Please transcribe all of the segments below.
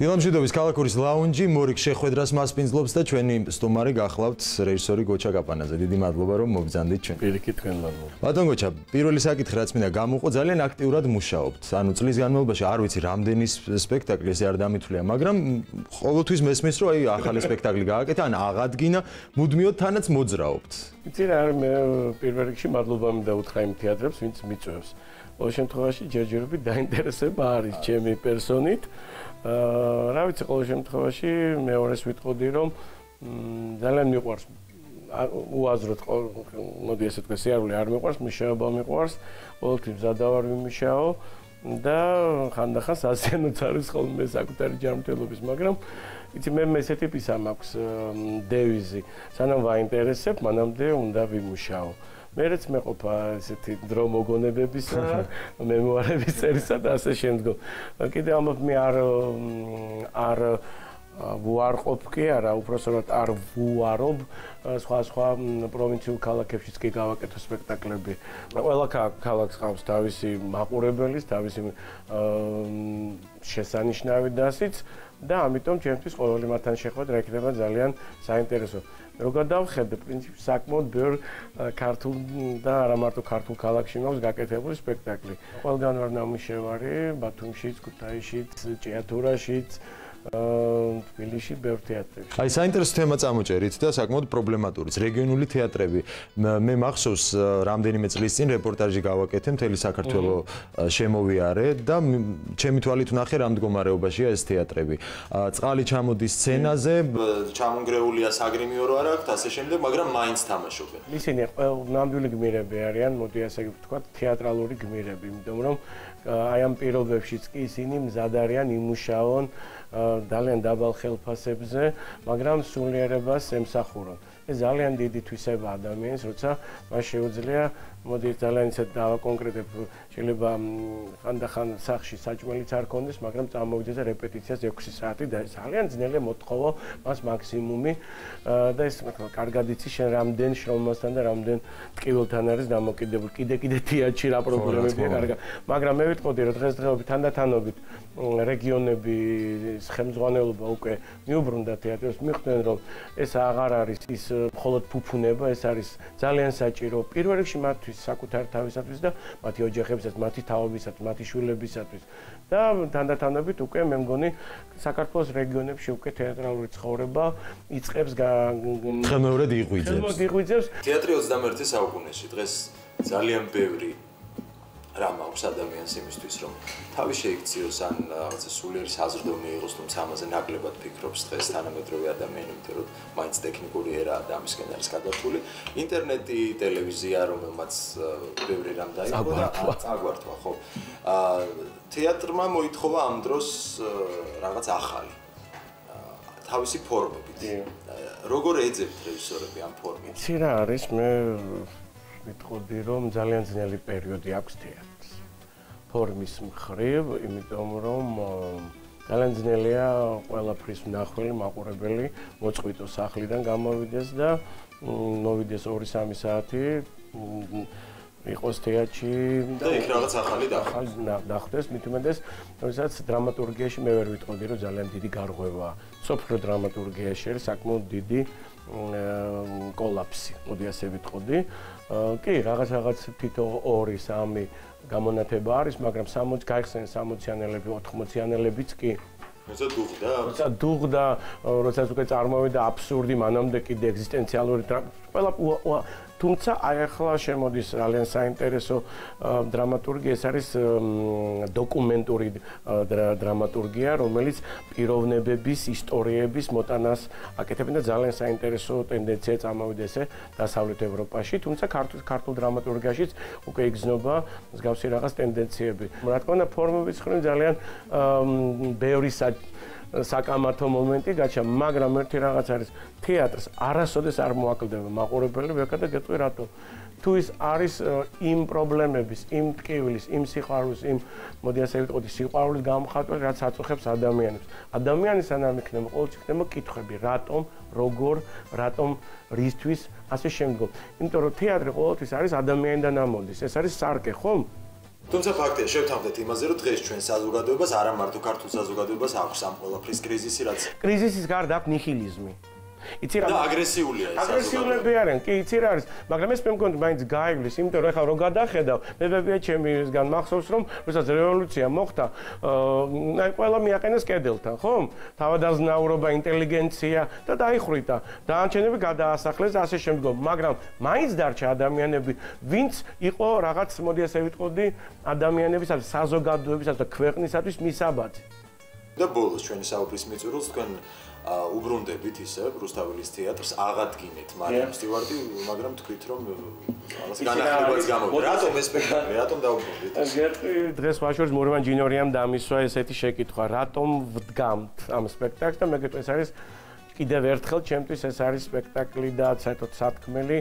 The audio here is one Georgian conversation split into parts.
დილამშვიდობის ქალაქურის ლაუნჯი მორიგ შეხვედრას მასპინძლობს და ჩვენი სტუმარი გახლავთ რეჟისორი გოჩა კაპანაძე. დიდი მადლობა რომ მოგზანდით ჩვენ. პირიქით თქვენ მადლობა. ბატონ გოჩა, პირველი საკითხი რაც მინდა გამოყო, ძალიან აქტიურად მუშაობთ. ანუ წლის განმავლობაში არ ვიცი რამდენი სპექტაკლი ესე არ დამითვლია, მაგრამ ყოველთვის მესმის რომ აი ახალი სპექტაკლი გააკეთა, ან აღადგინა, მუდმივად თანაც მოძრაობთ. იცი რა, მე პირველ რიგში მადლობა მინდა უთხრა იმ თეატრებს, ვინც მიწევს. ყოველ შემთხვევაში ჯერჯერობით დაინტერესება არის ჩემი პერსონით. აა რა ვიცი ყოველ შემთხვევაში მეორეს ვიტყოდი რომ ძალიან მიყვარს. უაზროდ მოდი ესე თქვა სიარული არ მიყვარს მიშაობა მიყვარს ყოველთვის მზადავარ ვიმიშაო და ხანდახან სასცენოც არის ხოლმე საკუთარი ჯანმრთელობის მაგრამ იცი მე ესეთი ტიპისა მაქვს დევიზი. სანამ ვაინტერესებ მანამდე უნდა ვიმუშაო მერეც მეყოფა ესეთი დრო მოგონებებისა, მემუარების წერისა და ასე შემდგომ. კიდე ამბობ მე არ არ ვუარყოფ კი არა, უბრალოდ არ ვუარობ სხვა სხვა პროვინციულ ქალაქებშიც კი გავაკეთო სპექტაკლები. ყველა ქალაქს ყავს თავისი მაყურებელის, თავისი შესანიშნავი დასიც და ამიტომ ჩემთვის ყოველი მათთან შეხვედრა იქნება ძალიან საინტერესო. როგორ დავხედე პრინციპი საკმაოდ ბევრ ქართულ და არა მარტო ქართულ ქალაქში მაქვს გაკეთებული სპექტაკლი. ყველგან ვარ ნამუშევარი, ბათუმშიც, ქუთაისშიც, ჭიათურაშიც, თბილისში ბევრ თეატრებში. აი საინტერესო თემა წამოჭერით და საკმაოდ პრობლემატურიც რეგიონული თეატრები. მე მახსოვს რამდენიმე წლის წინ რეპორტაჟი გავაკეთე მთელი საქართველოს შემოვიარე და ჩემი თვალით ვნახე რა მდგომარეობაშია ეს თეატრები. წყალი ჩამოდის სცენაზე, ჩამონგრეულია საგრიმიო რო არ აქვს, ასე შემდეგ, მაგრამ მაინც თამაშობენ. ისინი ნამდვილი გმირები არიან, მოდი ასე ვთქვა, თეატრალური გმირები, იმიტომ რომ აი ამ პირობებშიც კი ისინი მზად არიან იმუშაონ ძალიან დაბალ ხელფასებზე, მაგრამ სულიერებას ემსახურონ. ეს ძალიან დიდი თვისება ადამიანს, როცა მას შეუძლია მოდი ძალიან ისეთ დავაკონკრეტებ შეიძლება ხანდახან სახში საჭმელიც არ კონდეს მაგრამ წამოვიდეს და რეპეტიციას 6 საათი და ძალიან ძნელია მოთხოვო მას მაქსიმუმი. და ეს კარგად იცი შენ რამდენ შრომასთან და რამდენ ტკივილთან არის დამოკიდებული კიდე კიდე თეატრში რა პრობლემებია კარგა. მაგრამ მე ვიტყოდი რომ დღესდღეობით თანდათანობით რეგიონების ხელმძღვანელობა უკვე მიუბრუნდა თეატრს მიხვდნენ რომ ეს აღარ არის ის მხოლოდ ფუფუნება ეს არის ძალიან საჭირო. პირველ რიგში მათ თავისათვის, საკუთარ თავისათვის და მათი ოჯახებისაც, მათი თაობისათვის, მათი შვილებისათვის. და თანდათანობით უკვე მე მგონი საქართველოს რეგიონებში უკვე თეატრალური ცხოვრება იწყებს ხელმეორედ იღვიძებს. ხელმეორედ იღვიძებს. თეატრი 21 საუკუნეში დღეს ძალიან ბევრი რა მაქვს ადამიანს იმისთვის რომ თავი შეიქციოს ან რაღაცა სულიერი საზრდოო იყოს თუმცა ამაზე ნაკლებად ფიქრობს დღეს თანამედროვე ადამიანი იმიტომ რომ მაინც ტექნიკური ერა და ამისკენ არის გადართული. ინტერნეტი ტელევიზია რომელმაც ბევრი რამ დაიყო და წაგვართვა. ხო. აა თეატრმა მოითხოვა ამ დროს რაღაც ახალი თავისი ფორმებით. როგორ ეძებთ რეჟისორები ამ ფორმით? ცი რა არის მე ვიტყოდი რომ ძალიან ძნელი პერიოდი აქვს თეატრს. ფორმის მხრივ, იმიტომ რომ ძალიან ძნელია ყველაფრის ნახველი, მაყურებელი მოწყვიტო სახლიდან გამოვიდეს და მოვიდეს 2-3 საათი იყოს თეატრში და იქ რაღაც ახალი დახდეს, მით უმეტეს, როდესაც დრამატურგიაში მე ვერ ვიტყოდი რომ ძალიან დიდი გარღვევაა. სოფრო დრამატურგიაში არის საკმაოდ დიდი კოლაფსი, მოდი ასე ვიტყოდი. კი, რაღაც რაღაც თითო 2-3 გამონათება არის, მაგრამ 60 გაიხსენ 60-იანელები, 80-იანელებიც კი. როცა დუღდა? როცა დუღდა, როცა უკვე წარმოვიდა აბსურდი, მანამდე კიდე ეგზისტენციალური ყველა თუმცა აი ახლა შემოდის ძალიან საინტერესო დრამატურგია, ეს არის დოკუმენტური დრამატურგია, რომელიც პიროვნებების, ისტორიების მოტანას აკეთებენ და ძალიან საინტერესო ტენდენცია წამოვიდა ესე დასავლეთ ევროპაში, თუმცა ქართულ ქართულ დრამატურგიაშიც უკვე იგზნობა მსგავსი რაღაც ტენდენციები. რა თქმა უნდა, ფორმების ხრი ძალიან ბევრი საკამათო მომენტი გაჩა, მაგრამ ერთი რაღაც არის თეატრს არასოდეს არ მოაკლდება მაყურებელი, ვერა და გეტყვი რატო. თუ ის არის იმ პრობლემების, იმ ტკივილის, იმ სიყვარულის, იმ მოდი ასე ვიტყოდი, სიყვარულის გამხატვა, რაც აწუხებს ადამიანებს. ადამიანის ანამ იქნება ყოველთვის იქნება კითხვები, რატომ, როგორ, რატომ, რისთვის, ასე შემდგომ. იმიტომ რომ თეატრი ყოველთვის არის ადამიანიდან ამოდის. ეს არის სარკე, ხომ? თუმცა ფაქტია, შევთავაზეთ იმაზე, რომ დღეს ჩვენ საზოგადოებას არა მარტო ქართულ საზოგადოებას აქვს ამ ყველაფრის კრიზისი, რაც კრიზისის გარდა აქვს ნიჰილიზმი. იცი რა და აგრესიულია ეს აგრესიულები არიან კი იცი რა არის. მაგრამ ეს მე მგონი მაინც გაიგლის იმიტომ რომ ეხლა რო გადახედავ მე ვებია ჩემისგან მახსოვს რომ როდესაც რევოლუცია მოხდა აი ყველა მიაყენეს კედელთან ხო თავადაზნაურობა ინტელიგენცია და დაიხრიტა დაანჩენები გადაასახლეს ასე შემდგომ. მაგრამ მაინც დარჩა ადამიანები ვინც იყო რაღაც მოდი ასე ვიტყოდი ადამიანებისაც საზოგადოებისაც და ქვეყნისათვის მისაბაძი და ბოლოს ჩვენი საუბრის მიწურულს თქვენ უბრუნდებით ისე რუსთაველის თეატრს აღადგინეთ მარიამ სტივარტი მაგრამ თქვით რომ ალას განახლებაც გამოვიდა. რატომ ეს სპექტაკლი რატომ დაუბრუნდით? დღეს ვაშორს მურვან ჯინორიამ დამისვა ესეთი შეკითხვა. რატომ ვდგამთ ამ სპექტაკლს? და მე გეტყვი ეს არის კიდევ ერთხელ ჩემთვის ეს არის სპექტაკლი და საერთოდ სათქმელი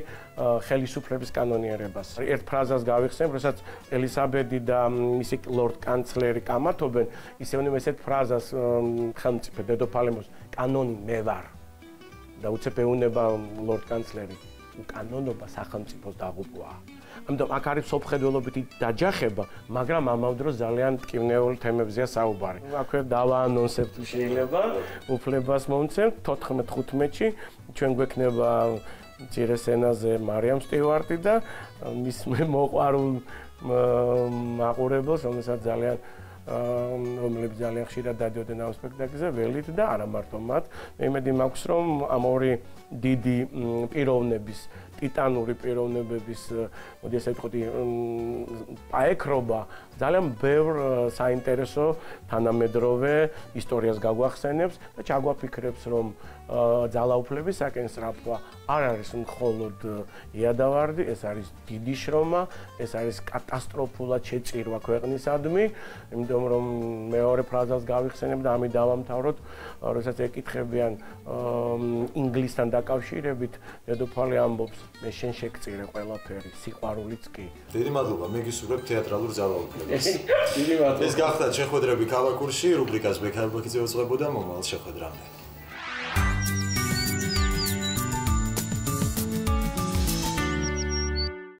ხელისუფლების კანონიერებას. ერთ ფრაზას გავიხსენ, როდესაც ელისაბედი და მისი ლორდ კანცლერი კამათობენ, ისე უნდა ესეთ ფრაზას ხელმწიფე დედოფალემოს კანონი მე ვარ. და უცებ ეუნება ლორდ კანცლერი უკანონობა სახელმწიფოს დაღუპვაა. ამიტომ აქ არის სოფხედველობითი დაჯახება, მაგრამ ამავ დროს ძალიან ტკივნეულ თემებზეა საუბარი. აქვე დავაანონსებთ შეიძლება უფლებას მომცემთ 14-15-ში ჩვენ გვექნება ძირესენაზე მარიამ სტივარტი და მის მოყვარულ მაყურებელს, რომელსაც ძალიან რომლებიც ძალიან ხშირად დადიოდნენ ამ სპექტაკლზე, ველით და არა მარტო მათ. მე იმედი მაქვს, რომ ამ ორი დიდი პიროვნების ტიტანური პიროვნებების მოდი ასე ვთქვი პაეკრობა ძალიან ბევრ საინტერესო თანამედროვე ისტორიას გაგვახსენებს და ჩაგვაფიქრებს რომ ძალაუფლების საკენსრაფვა არ არის მხოლოდ იადავარდი, ეს არის დიდი შრომა, ეს არის კატასტროფულად შეწირვა ქვეყნისადმი, იმიტომ რომ მეორე ფრაზას გავიხსენებ და ამით დავამთავროთ, როდესაც ეკითხებიან ინგლისთან დაკავშირებით, დედოფალი ამბობს, მე შენ შეგწირე ყველაფერი, სიყვარულიც კი. დიდი მადლობა, მე გისურვებ თეატრალურ ძალაუფლებას. დიდი მადლობა. ეს გახდა შეხვედრები ქალაქურში, რუბრიკას ბექარბაქიძე უძღვებოდა მომავალ შეხვედრამდე.